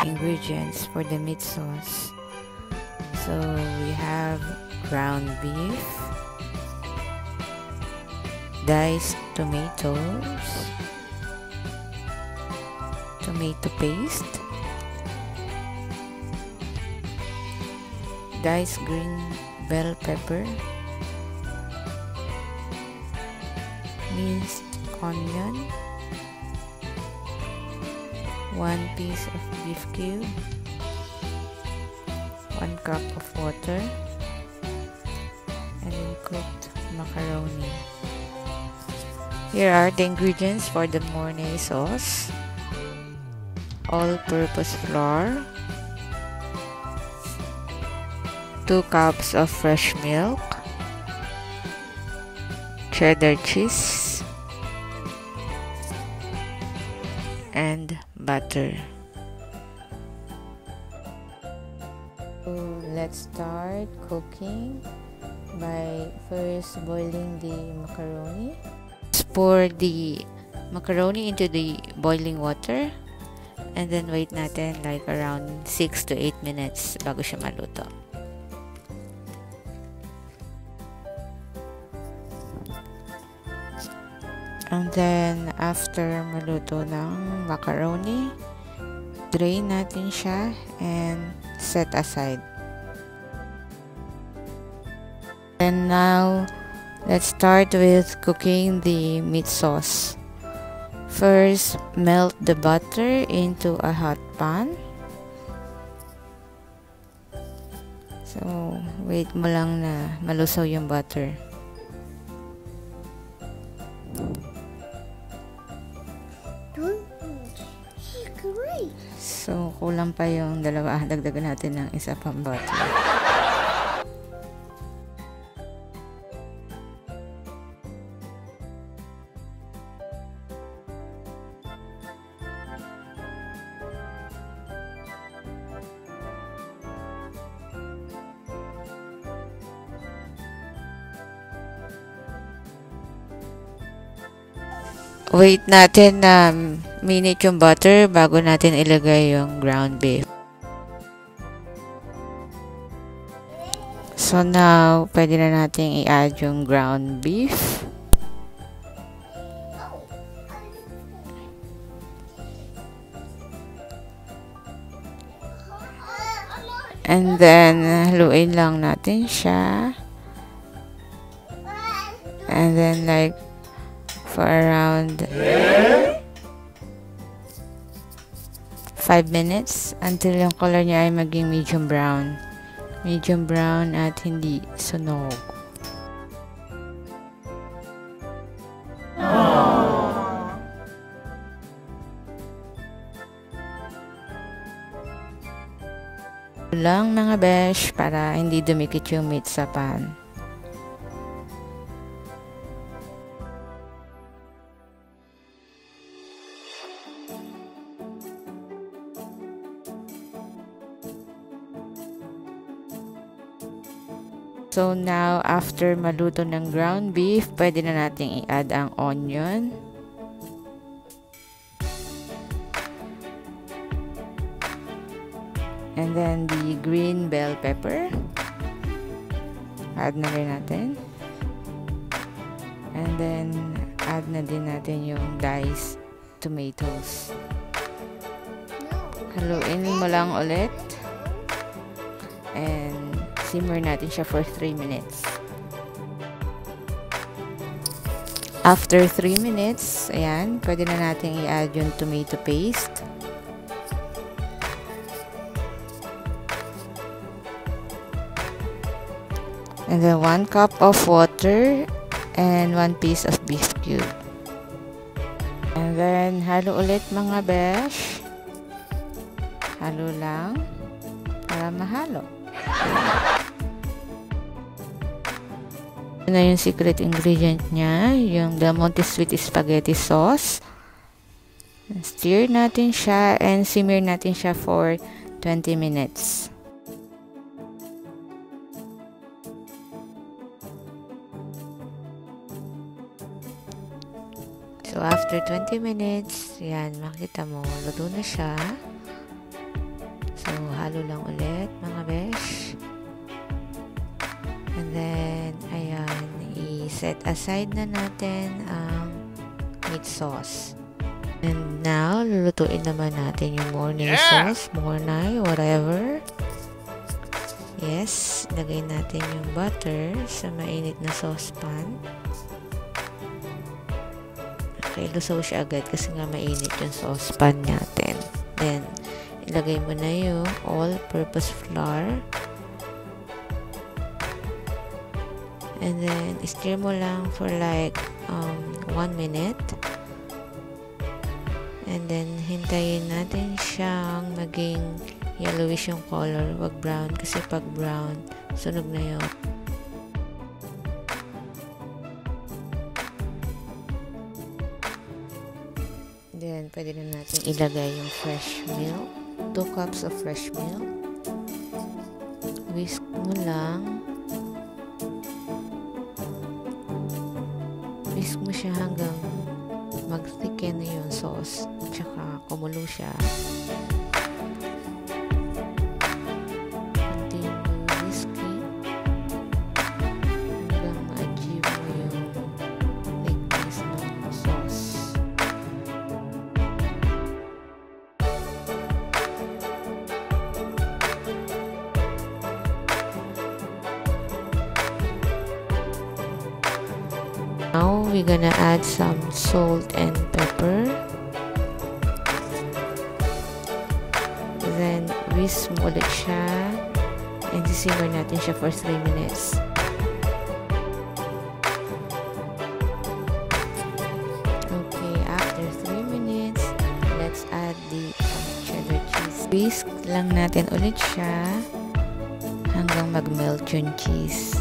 the ingredients for the meat sauce. So we have ground beef, diced tomatoes, tomato paste, diced green bell pepper, minced onion, 1 piece of beef cube, 1 cup of water, and then cooked macaroni. Here are the ingredients for the mornay sauce. All-purpose flour, 2 cups of fresh milk, cheddar cheese, and butter. So let's start cooking by first boiling the macaroni. Pour the macaroni into the boiling water and then wait natin like around 6 to 8 minutes bago siya maluto. And then, after maluto ng macaroni, drain natin siya and set aside. And now, let's start with cooking the meat sauce. First, melt the butter into a hot pan. So, wait mo lang na malusaw yung butter. Kulang pa yung dalawa. Dagdagan natin ng isa pang butter. Wait natin na minute yung butter bago natin ilagay yung ground beef. So now, pwede na natin i-add yung ground beef. And then, haluin lang natin siya. And then, like, for around 5 minutes until yung color niya ay maging medium brown. Medium brown at hindi sunog. lang mga besh para hindi dumikit yung meat sa pan. So now, after maluto ng ground beef, pwede na nating i-add ang onion. And then the green bell pepper. Add na rin natin. And then, add na din natin yung diced tomatoes. Haluin mo lang ulit. And simmer natin siya for 3 minutes. After 3 minutes, ayan, pwede na natin i-add yung tomato paste. And then 1 cup of water and 1 piece of beef cube. And then, halo ulit mga besh. Halo lang para mahalo. Ito na yung secret ingredient niya, yung Del Monte Sweet Spaghetti Sauce. Stir natin siya and simmer natin siya for 20 minutes. So, after 20 minutes, yan, makita mo, luto na siya. halo lang ulit mga besh. I-set aside na natin ang meat sauce. And now, lulutuin naman natin yung morning yeah! sauce, mornay, whatever. Yes, lagay natin yung butter sa mainit na saucepan. Okay, lusaw siya agad kasi nga mainit yung saucepan natin. Then, ilagay mo na yung all-purpose flour. And then, stir mo lang for like um, 1 minute. And then, hintayin natin siyang maging yellowish yung color. Wag brown kasi pag brown, sunog na yun. Then, pwede na natin ilagay yung fresh milk. 2 cups of fresh milk. Whisk mo lang. Whisk mo siya hanggang mag-thicken na yung sauce tsaka kumulo siya. We're gonna add some salt and pepper. Then, whisk mo ulit siya. And sisimmer natin siya for 3 minutes. Okay, after 3 minutes, let's add the cheddar cheese. Whisk lang natin ulit siya hanggang mag-melt yung cheese.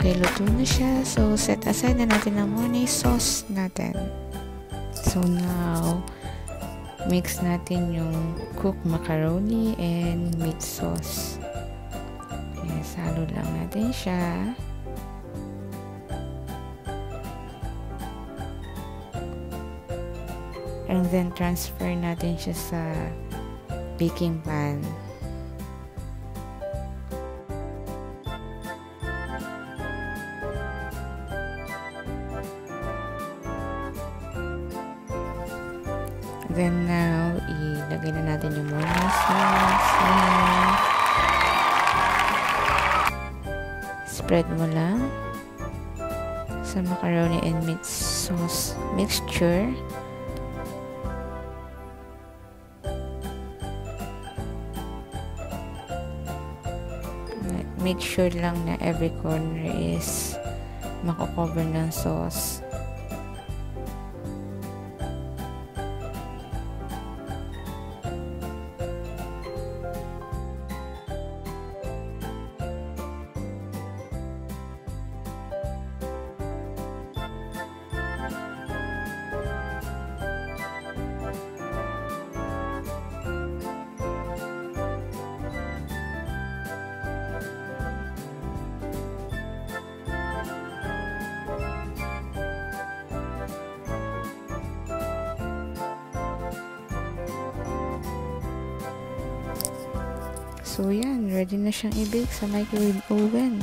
Okay, luto na siya. So, set aside na natin ang morning sauce natin. So, now, mix natin yung cooked macaroni and meat sauce. Yes, halo lang natin siya. And then, transfer natin siya sa baking pan. Then now, ilagay na natin yung morning sauce. Spread mo lang sa macaroni and meat sauce mixture. Make sure lang na every corner is makakover ng sauce. So, yan. Ready na siyang i-bake sa microwave oven.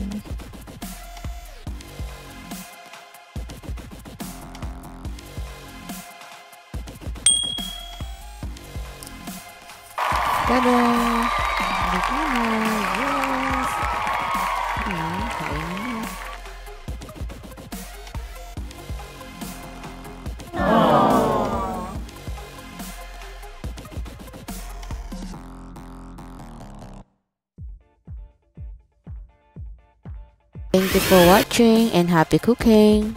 Tada! Bake na! Yes! Hmm, kain na. Thank you for watching and happy cooking!